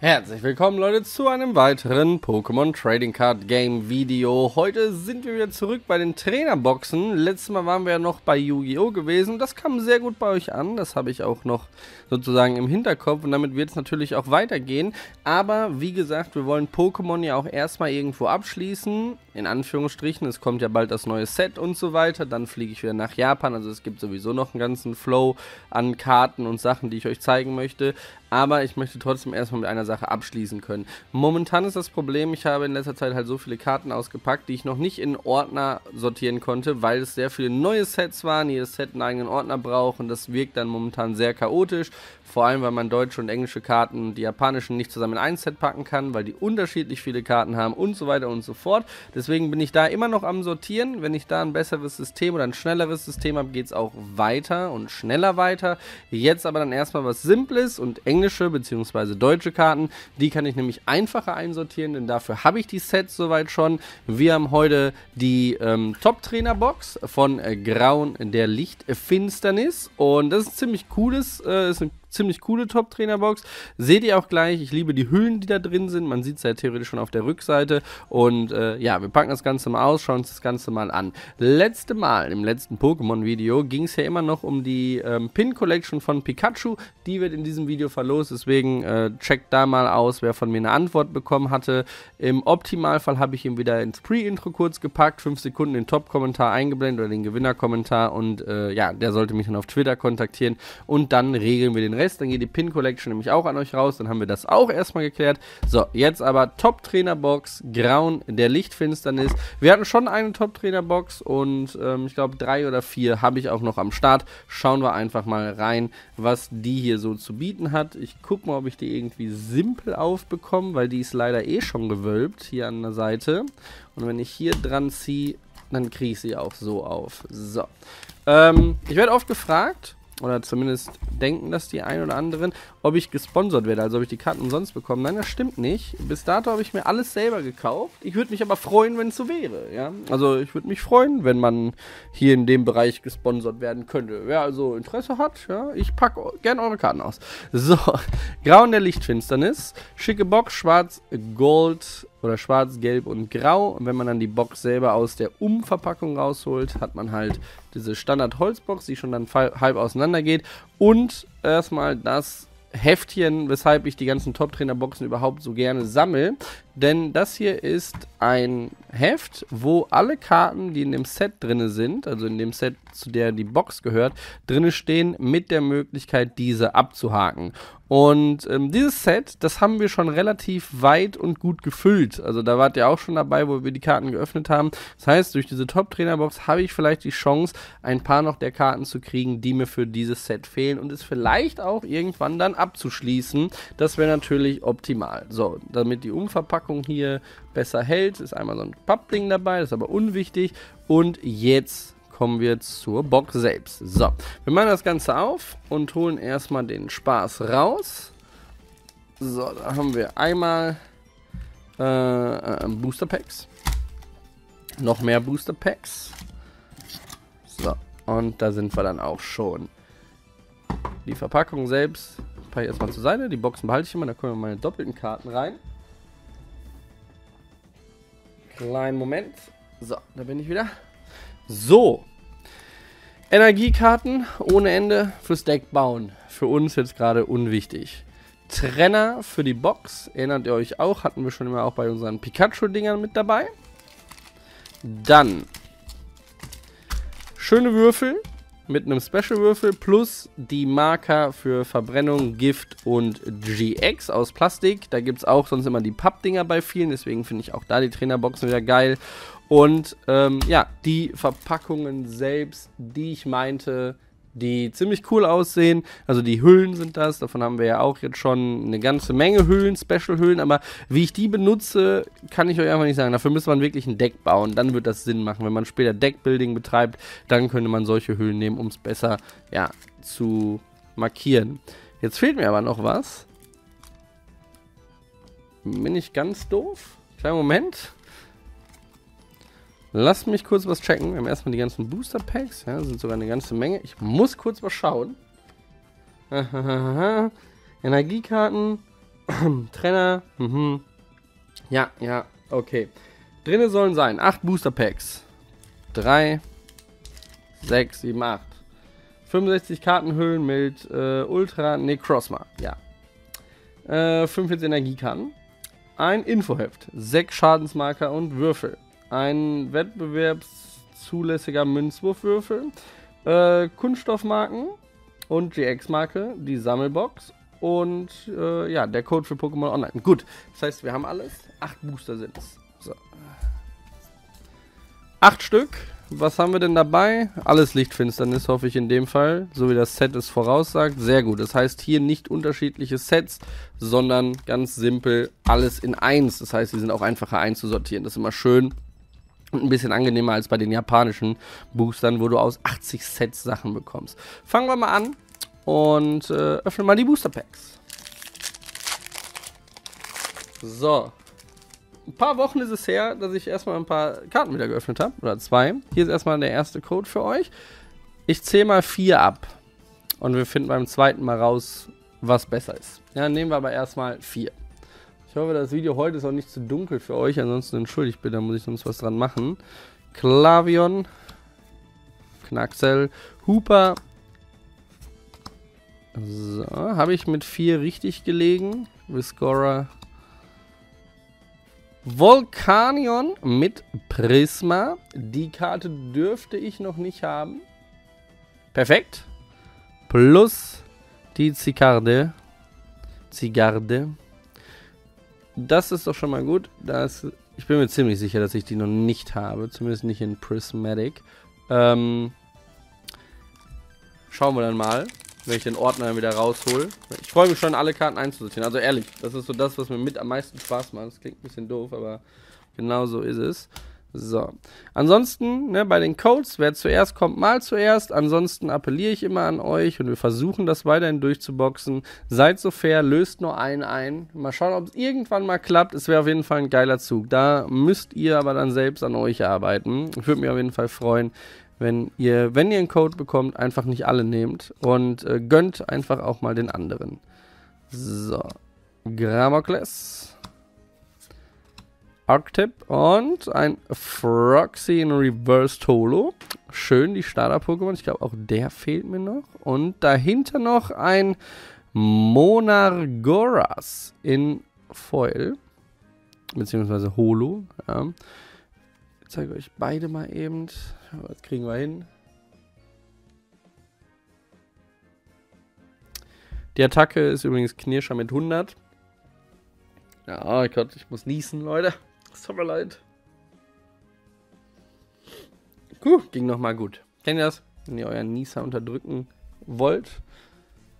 Herzlich willkommen Leute zu einem weiteren Pokémon Trading Card Game Video. Heute sind wir wieder zurück bei den Trainerboxen. Letztes Mal waren wir ja noch bei Yu-Gi-Oh! gewesen. Das kam sehr gut bei euch an. Das habe ich auch noch sozusagen im Hinterkopf und damit wird es natürlich auch weitergehen. Aber wie gesagt, wir wollen Pokémon ja auch erstmal irgendwo abschließen. In Anführungsstrichen. Es kommt ja bald das neue Set und so weiter. Dann fliege ich wieder nach Japan. Also es gibt sowieso noch einen ganzen Flow an Karten und Sachen, die ich euch zeigen möchte. Aber ich möchte trotzdem erstmal mit einer Sache abschließen können. Momentan ist das Problem, ich habe in letzter Zeit halt so viele Karten ausgepackt, die ich noch nicht in Ordner sortieren konnte, weil es sehr viele neue Sets waren, jedes Set einen eigenen Ordner braucht und das wirkt dann momentan sehr chaotisch. Vor allem, weil man deutsche und englische Karten, die japanischen nicht zusammen in ein Set packen kann, weil die unterschiedlich viele Karten haben und so weiter und so fort. Deswegen bin ich da immer noch am Sortieren. Wenn ich da ein besseres System oder ein schnelleres System habe, geht es auch weiter und schneller weiter. Jetzt aber dann erstmal was Simples und englische bzw. deutsche Karten. Die kann ich nämlich einfacher einsortieren, denn dafür habe ich die Sets soweit schon. Wir haben heute die ähm, Top-Trainer-Box von äh, Grauen der Lichtfinsternis und das ist ziemlich cooles, äh, ist ein ziemlich coole Top-Trainer-Box. Seht ihr auch gleich. Ich liebe die Hüllen, die da drin sind. Man sieht es ja theoretisch schon auf der Rückseite. Und äh, ja, wir packen das Ganze mal aus, schauen uns das Ganze mal an. Letzte Mal, im letzten Pokémon-Video, ging es ja immer noch um die ähm, Pin-Collection von Pikachu. Die wird in diesem Video verlost. Deswegen äh, checkt da mal aus, wer von mir eine Antwort bekommen hatte. Im Optimalfall habe ich ihm wieder ins Pre-Intro kurz gepackt. Fünf Sekunden den Top-Kommentar eingeblendet oder den Gewinner-Kommentar. Und äh, ja, der sollte mich dann auf Twitter kontaktieren. Und dann regeln wir den Rest. Dann geht die Pin Collection nämlich auch an euch raus. Dann haben wir das auch erstmal geklärt. So, jetzt aber Top Trainer Box, Grauen der Lichtfinsternis. Wir hatten schon eine Top Trainer Box und ähm, ich glaube drei oder vier habe ich auch noch am Start. Schauen wir einfach mal rein, was die hier so zu bieten hat. Ich gucke mal, ob ich die irgendwie simpel aufbekomme, weil die ist leider eh schon gewölbt hier an der Seite. Und wenn ich hier dran ziehe, dann kriege ich sie auch so auf. So. Ähm, ich werde oft gefragt, oder zumindest denken das die ein oder anderen, ob ich gesponsert werde, also ob ich die Karten umsonst bekomme. Nein, das stimmt nicht. Bis dato habe ich mir alles selber gekauft. Ich würde mich aber freuen, wenn es so wäre. Ja? Also ich würde mich freuen, wenn man hier in dem Bereich gesponsert werden könnte. Wer also Interesse hat, ja, ich packe gerne eure Karten aus. So, Grau in der Lichtfinsternis, schicke Box, schwarz, gold, oder schwarz, gelb und grau. Und wenn man dann die Box selber aus der Umverpackung rausholt, hat man halt diese Standard-Holzbox, die schon dann halb auseinander geht. Und erstmal das Heftchen, weshalb ich die ganzen Top-Trainer-Boxen überhaupt so gerne sammle. Denn das hier ist ein Heft, wo alle Karten, die in dem Set drin sind, also in dem Set, zu der die Box gehört, drin stehen, mit der Möglichkeit, diese abzuhaken. Und ähm, dieses Set, das haben wir schon relativ weit und gut gefüllt. Also da wart ihr auch schon dabei, wo wir die Karten geöffnet haben. Das heißt, durch diese Top-Trainer-Box habe ich vielleicht die Chance, ein paar noch der Karten zu kriegen, die mir für dieses Set fehlen und es vielleicht auch irgendwann dann abzuschließen. Das wäre natürlich optimal. So, damit die Umverpackung hier besser hält, ist einmal so ein Pappding dabei, das ist aber unwichtig. Und jetzt kommen wir zur Box selbst. So, wir machen das Ganze auf und holen erstmal den Spaß raus. So, da haben wir einmal äh, äh, Booster Packs. Noch mehr Booster Packs. So, und da sind wir dann auch schon. Die Verpackung selbst packe ich erstmal zur Seite. Die Boxen behalte ich immer, da kommen meine doppelten Karten rein. Kleinen Moment. So, da bin ich wieder. So. Energiekarten ohne Ende fürs Deck bauen. Für uns jetzt gerade unwichtig. Trenner für die Box. Erinnert ihr euch auch? Hatten wir schon immer auch bei unseren Pikachu-Dingern mit dabei. Dann schöne Würfel mit einem Special-Würfel plus die Marker für Verbrennung, Gift und GX aus Plastik. Da gibt es auch sonst immer die Pappdinger bei vielen, deswegen finde ich auch da die Trainerboxen wieder geil. Und ähm, ja, die Verpackungen selbst, die ich meinte, die ziemlich cool aussehen. Also die Hüllen sind das, davon haben wir ja auch jetzt schon eine ganze Menge Hüllen, Special-Hüllen, aber wie ich die benutze, kann ich euch einfach nicht sagen. Dafür müsste man wirklich ein Deck bauen, dann wird das Sinn machen. Wenn man später Deckbuilding betreibt, dann könnte man solche Hüllen nehmen, um es besser ja, zu markieren. Jetzt fehlt mir aber noch was. Bin ich ganz doof? Kleinen Moment. Lass mich kurz was checken. Wir haben erstmal die ganzen Booster Packs. Ja, sind sogar eine ganze Menge. Ich muss kurz was schauen. Energiekarten. Trainer. Mhm. Ja, ja, okay. Drinne sollen sein 8 Booster Packs. 3, 6, 7, 8. 65 Kartenhüllen mit äh, Ultra Necrosma. Ja. Äh, 45 Energiekarten. Ein Infoheft. 6 Schadensmarker und Würfel. Ein wettbewerbszulässiger Münzwurfwürfel. Äh, Kunststoffmarken und GX-Marke. Die Sammelbox. Und äh, ja, der Code für Pokémon Online. Gut, das heißt, wir haben alles. Acht Booster sind es. So. Acht Stück. Was haben wir denn dabei? Alles Lichtfinsternis, hoffe ich in dem Fall. So wie das Set es voraussagt. Sehr gut. Das heißt hier nicht unterschiedliche Sets, sondern ganz simpel alles in eins. Das heißt, sie sind auch einfacher einzusortieren. Das ist immer schön und ein bisschen angenehmer als bei den japanischen Boostern, wo du aus 80 Sets Sachen bekommst. Fangen wir mal an und äh, öffnen mal die Booster Packs. So, ein paar Wochen ist es her, dass ich erstmal ein paar Karten wieder geöffnet habe. Oder zwei. Hier ist erstmal der erste Code für euch. Ich zähle mal vier ab. Und wir finden beim zweiten mal raus, was besser ist. Ja, nehmen wir aber erstmal vier. Ich hoffe, das Video heute ist auch nicht zu dunkel für euch. Ansonsten entschuldigt bitte, da muss ich sonst was dran machen. Klavion. Knaxel. Hooper. So, habe ich mit vier richtig gelegen. Viscora Volcanion mit Prisma. Die Karte dürfte ich noch nicht haben. Perfekt. Plus die Zigarde. Zigarde. Das ist doch schon mal gut. Das, ich bin mir ziemlich sicher, dass ich die noch nicht habe. Zumindest nicht in Prismatic. Ähm, schauen wir dann mal wenn ich den Ordner wieder raushol. Ich freue mich schon, alle Karten einzusortieren. Also ehrlich, das ist so das, was mir mit am meisten Spaß macht. Das klingt ein bisschen doof, aber genau so ist es. So. Ansonsten, ne, bei den Codes, wer zuerst kommt, mal zuerst. Ansonsten appelliere ich immer an euch und wir versuchen das weiterhin durchzuboxen. Seid so fair, löst nur einen ein. Mal schauen, ob es irgendwann mal klappt. Es wäre auf jeden Fall ein geiler Zug. Da müsst ihr aber dann selbst an euch arbeiten. Ich würde mich auf jeden Fall freuen, wenn ihr, wenn ihr einen Code bekommt, einfach nicht alle nehmt und äh, gönnt einfach auch mal den anderen. So. Gramocles. Arctip und ein Froxy in Reverse Holo. Schön, die Starter-Pokémon. Ich glaube, auch der fehlt mir noch. Und dahinter noch ein Monargoras in Foil. Beziehungsweise Holo. Ja. Ich zeige euch beide mal eben. Was kriegen wir hin? Die Attacke ist übrigens Knirscher mit 100. Ja, oh Gott, ich muss niesen, Leute. Es tut mir leid. Gut, ging nochmal gut. Kennt ihr das? Wenn ihr euren Nieser unterdrücken wollt.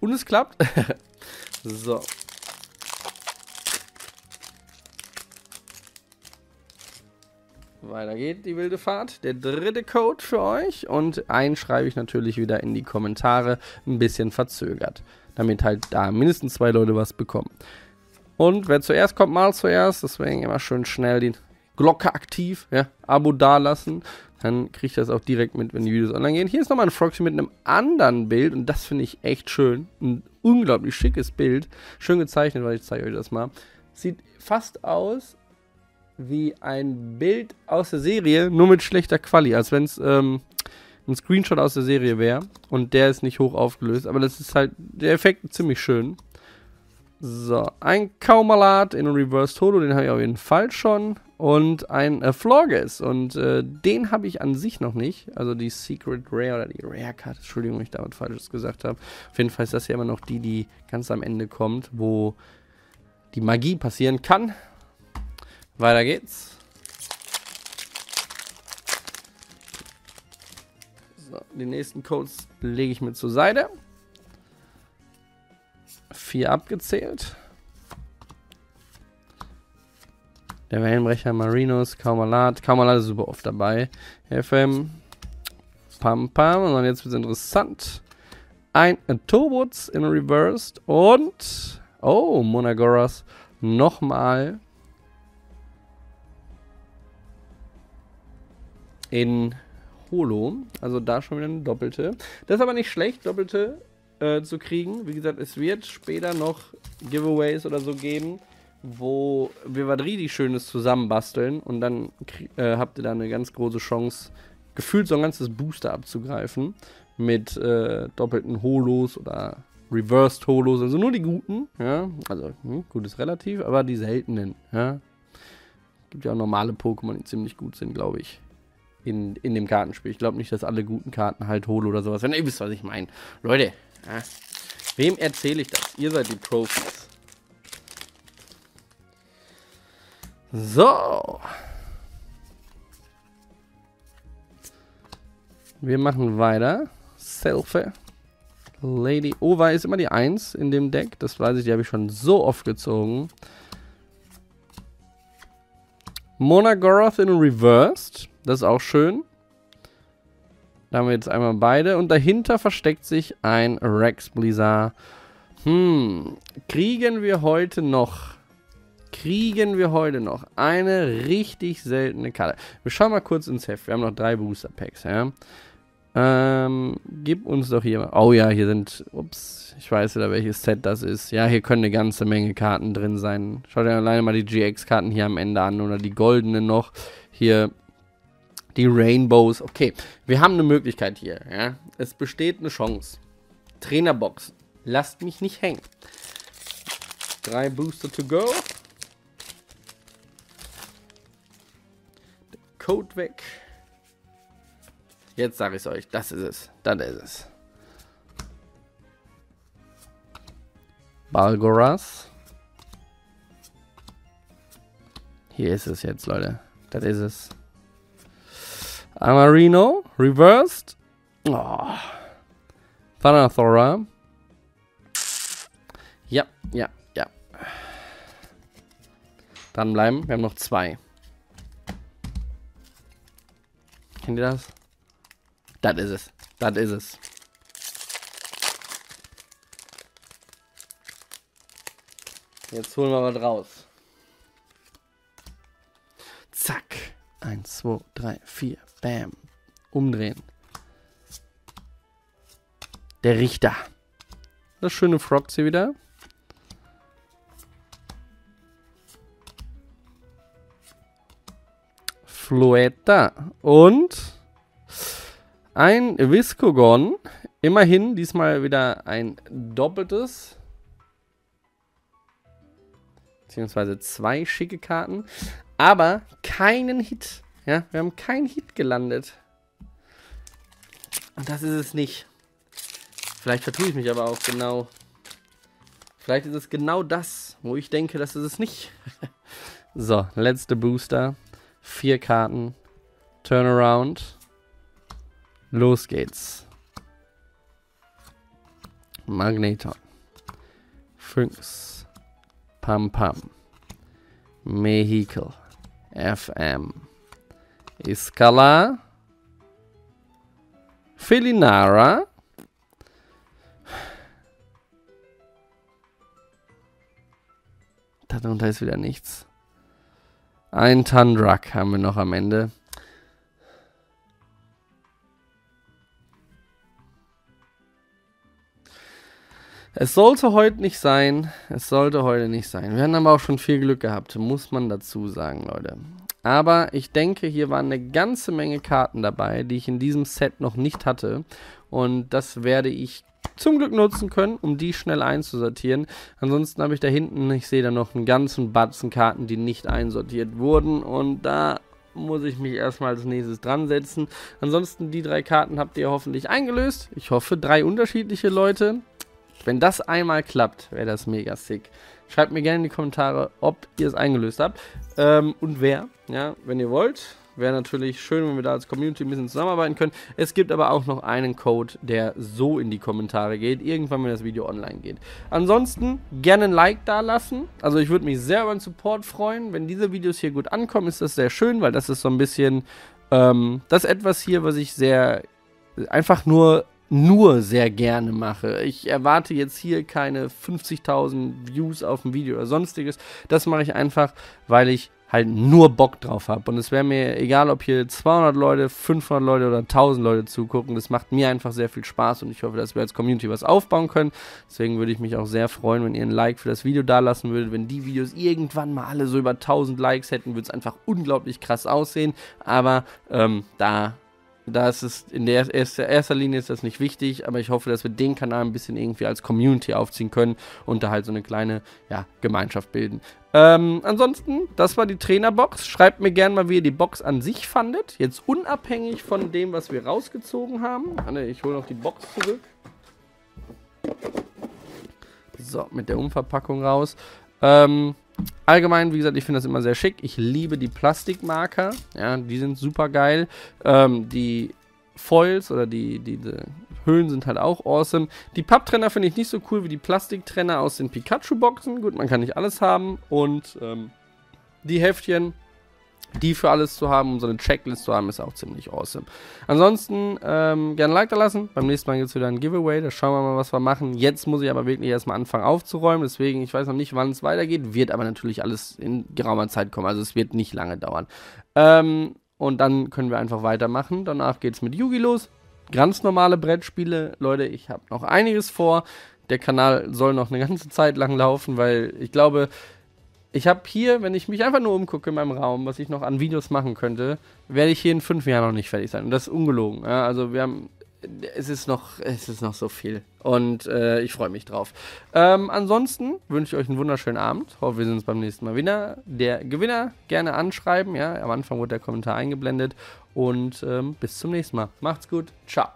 Und es klappt. so. Weiter geht die wilde Fahrt. Der dritte Code für euch. Und einen schreibe ich natürlich wieder in die Kommentare. Ein bisschen verzögert. Damit halt da mindestens zwei Leute was bekommen. Und wer zuerst kommt, mal zuerst. Deswegen immer schön schnell die Glocke aktiv. Ja, Abo dalassen. Dann kriegt ihr das auch direkt mit, wenn die Videos online gehen. Hier ist nochmal ein Froxy mit einem anderen Bild. Und das finde ich echt schön. Ein unglaublich schickes Bild. Schön gezeichnet, weil ich zeige euch das mal. Sieht fast aus wie ein Bild aus der Serie, nur mit schlechter Quali, als wenn es ähm, ein Screenshot aus der Serie wäre und der ist nicht hoch aufgelöst, aber das ist halt, der Effekt ziemlich schön. So, ein Kaumalat in Reverse Todo, den habe ich auf jeden Fall schon. Und ein äh, Florges. Und äh, den habe ich an sich noch nicht. Also die Secret Rare oder die Rare Card. Entschuldigung, wenn ich da was Falsches gesagt habe. Auf jeden Fall ist das ja immer noch die, die ganz am Ende kommt, wo die Magie passieren kann. Weiter geht's. So, die nächsten Codes lege ich mir zur Seite. Vier abgezählt. Der Wellenbrecher Marinos, Kaumalat. Kaumalat ist super oft dabei. FM. Pam Pam. Und jetzt wird es interessant. Ein Tobuts in Reversed. Und. Oh, Monagoras. Nochmal in Holo. Also da schon wieder eine doppelte. Das ist aber nicht schlecht. Doppelte äh, zu kriegen. Wie gesagt, es wird später noch Giveaways oder so geben, wo wir was richtig Schönes zusammenbasteln und dann äh, habt ihr da eine ganz große Chance, gefühlt so ein ganzes Booster abzugreifen mit äh, doppelten Holos oder Reversed Holos, also nur die guten, ja, also hm, gut ist relativ, aber die seltenen, ja. Gibt ja auch normale Pokémon, die ziemlich gut sind, glaube ich, in, in dem Kartenspiel. Ich glaube nicht, dass alle guten Karten halt Holo oder sowas, wenn ihr wisst, was ich meine. Leute, ja, wem erzähle ich das? Ihr seid die Profis. So. Wir machen weiter. Selfie. Lady Ova ist immer die 1 in dem Deck. Das weiß ich, die habe ich schon so oft gezogen. Monagoroth in Reversed. Das ist auch schön. Da haben wir jetzt einmal beide. Und dahinter versteckt sich ein Rex Blizzard. Hm, kriegen wir heute noch kriegen wir heute noch eine richtig seltene Karte. Wir schauen mal kurz ins Heft. Wir haben noch drei Booster Packs, ja. Ähm, gib uns doch hier. Oh ja, hier sind. Ups, ich weiß wieder, welches Set das ist. Ja, hier können eine ganze Menge Karten drin sein. Schaut dir alleine mal die GX-Karten hier am Ende an oder die goldenen noch. Hier die Rainbows. Okay, wir haben eine Möglichkeit hier. Ja, es besteht eine Chance. Trainerbox. Lasst mich nicht hängen. Drei Booster to go. Code weg. Jetzt sage ich es euch. Das ist es. Das ist es. Balgoras. Hier ist es jetzt, Leute. Das ist es. Amarino. Reversed. Oh. Thanathora. Ja, ja, ja. Dann bleiben. Wir haben noch zwei. Kennt ihr das? Das ist es. Das ist es. Jetzt holen wir was raus. Zack. Eins, zwei, drei, vier. Bam. Umdrehen. Der Richter. Das schöne Frogzy wieder. Fluetta. Und ein Viscogon. Immerhin diesmal wieder ein doppeltes. Beziehungsweise zwei schicke Karten. Aber keinen Hit. Ja, wir haben keinen Hit gelandet. Und das ist es nicht. Vielleicht vertue ich mich aber auch genau. Vielleicht ist es genau das, wo ich denke, das ist es nicht. so, letzte Booster. Vier Karten. Turnaround. Los geht's. Magneton. Phynx. Pam Pam. Mehikel. FM. Iskala. Felinara. Darunter ist wieder nichts. Ein Tundrak haben wir noch am Ende. Es sollte heute nicht sein. Es sollte heute nicht sein. Wir haben aber auch schon viel Glück gehabt, muss man dazu sagen, Leute. Aber ich denke, hier waren eine ganze Menge Karten dabei, die ich in diesem Set noch nicht hatte. Und das werde ich zum Glück nutzen können, um die schnell einzusortieren. Ansonsten habe ich da hinten, ich sehe da noch einen ganzen Batzen Karten, die nicht einsortiert wurden. Und da muss ich mich erstmal als nächstes dran setzen. Ansonsten die drei Karten habt ihr hoffentlich eingelöst. Ich hoffe, drei unterschiedliche Leute. Wenn das einmal klappt, wäre das mega sick. Schreibt mir gerne in die Kommentare, ob ihr es eingelöst habt ähm, und wer, ja, wenn ihr wollt. Wäre natürlich schön, wenn wir da als Community ein bisschen zusammenarbeiten können. Es gibt aber auch noch einen Code, der so in die Kommentare geht, irgendwann, wenn das Video online geht. Ansonsten gerne ein Like da lassen. Also ich würde mich sehr über den Support freuen. Wenn diese Videos hier gut ankommen, ist das sehr schön, weil das ist so ein bisschen ähm, das etwas hier, was ich sehr einfach nur nur sehr gerne mache. Ich erwarte jetzt hier keine 50.000 Views auf ein Video oder sonstiges. Das mache ich einfach, weil ich halt nur Bock drauf habe. Und es wäre mir egal, ob hier 200 Leute, 500 Leute oder 1000 Leute zugucken. Das macht mir einfach sehr viel Spaß und ich hoffe, dass wir als Community was aufbauen können. Deswegen würde ich mich auch sehr freuen, wenn ihr ein Like für das Video da lassen würdet. Wenn die Videos irgendwann mal alle so über 1000 Likes hätten, würde es einfach unglaublich krass aussehen. Aber ähm, da da ist es in der erster, erster Linie ist das nicht wichtig, aber ich hoffe, dass wir den Kanal ein bisschen irgendwie als Community aufziehen können und da halt so eine kleine ja, Gemeinschaft bilden. Ähm, ansonsten, das war die Trainerbox. Schreibt mir gerne mal, wie ihr die Box an sich fandet. Jetzt unabhängig von dem, was wir rausgezogen haben. Ich hole noch die Box zurück. So, mit der Umverpackung raus. Ähm, allgemein, wie gesagt, ich finde das immer sehr schick. Ich liebe die Plastikmarker. Ja, die sind super geil. Ähm, die Foils oder die, die, die Hüllen sind halt auch awesome. Die Papptrenner finde ich nicht so cool wie die Plastiktrenner aus den Pikachu-Boxen. Gut, man kann nicht alles haben. Und ähm, die Heftchen, die für alles zu haben, um so eine Checklist zu haben, ist auch ziemlich awesome. Ansonsten ähm, gerne Like da lassen. Beim nächsten Mal gibt es wieder ein Giveaway. Da schauen wir mal, was wir machen. Jetzt muss ich aber wirklich erstmal anfangen aufzuräumen. Deswegen, ich weiß noch nicht, wann es weitergeht. Wird aber natürlich alles in geraumer Zeit kommen. Also es wird nicht lange dauern. Ähm, und dann können wir einfach weitermachen. Danach geht es mit Yugi los ganz normale Brettspiele. Leute, ich habe noch einiges vor. Der Kanal soll noch eine ganze Zeit lang laufen, weil ich glaube, ich habe hier, wenn ich mich einfach nur umgucke in meinem Raum, was ich noch an Videos machen könnte, werde ich hier in fünf Jahren noch nicht fertig sein. Und das ist ungelogen. Ja, also wir haben, es ist noch, es ist noch so viel. Und äh, ich freue mich drauf. Ähm, ansonsten wünsche ich euch einen wunderschönen Abend. Hoffe, wir sehen uns beim nächsten Mal wieder. Der Gewinner gerne anschreiben. Ja, am Anfang wurde der Kommentar eingeblendet. Und ähm, bis zum nächsten Mal. Macht's gut. Ciao.